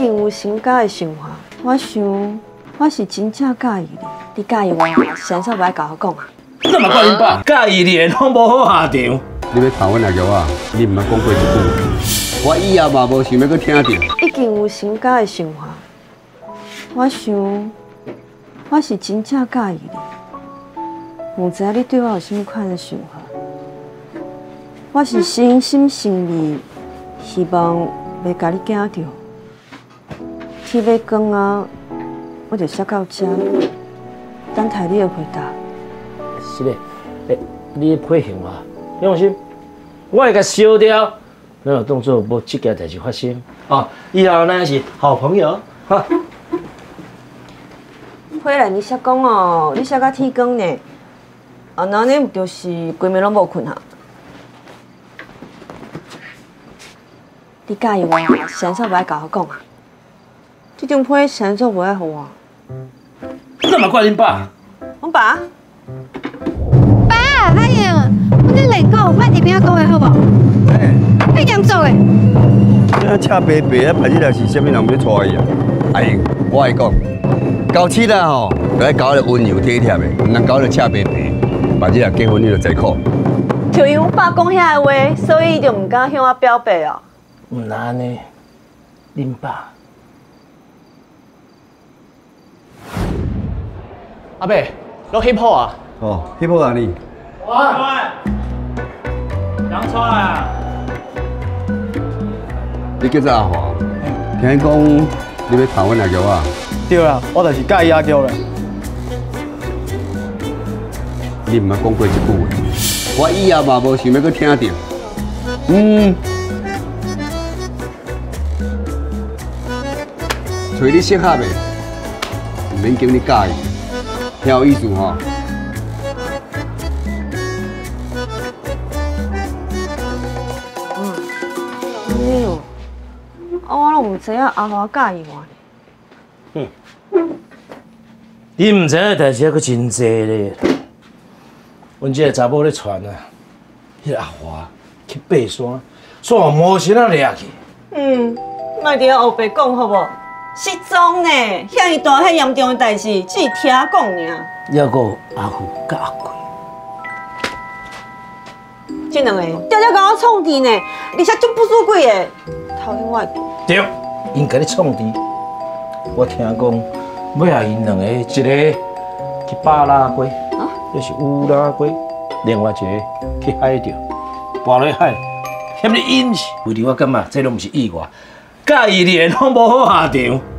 经有新家的想法，我想我是真正介意你。你介意我，先说来甲我讲啊。那么怪恁爸，介意你拢无好下场。你要谈阮阿玉啊？你毋捌讲过一句，我以后嘛无想要搁听到。已经有新家的想法，我想我是真正介意你。唔知你对我有甚物款的想法？我是真心诚意，希望袂甲你惊着。天要光啊，我就写到这，等待你的回答。是嘞，诶，你配合我，你放心，我会甲烧掉，咱就当作无这件代志发生。哦，以后咱是好朋友，哈。回来你写讲哦，你写到天光呢，啊，那你不就是规暝拢无困哈？你介意我，先说来甲我讲啊。这张批先说不爱互我。那么怪恁爸？我爸。爸，阿英，我跟你讲，快点边讲的好不？哎，太严重诶！这赤白白啊，歹日来是啥物人要娶伊啊？阿英，我爱讲，搞妻啦吼，要搞得温柔体贴的，唔能搞得赤白白。歹日来结婚你就真苦。就因我爸讲遐个话，所以就唔敢向我表白哦。唔难呢，恁爸。阿伯，攞 hip hop 啊？哦，hip hop 啊你？喂，杨川啊！你叫做阿华？听讲你要谈阮阿娇啊？对啊，我就是介意阿玉啦。你唔捌讲过一句话，我以后嘛无想要搁听到。嗯。找你适合的，唔免经你介意，挺有意思吼。嗯，你哦，啊我拢唔知影阿华介意我呢。嗯，你唔知影代志还佫真济咧。阮这个查某咧传啊，迄个阿华去爬山，煞魔神啊掠去。嗯，莫伫后白讲好无？失踪呢，遐尔大、遐严重的代志，只是听讲尔。还个阿虎甲阿贵，这两个条条甲我创治呢，而且足不输贵的，讨厌我。对，因甲你创治。我听讲，尾下因两个，一个去巴拉圭，又是乌拉圭，另外一个去海钓，跋落海，嫌你阴死。为着我感觉这拢毋是意外。介意连，拢无好下场。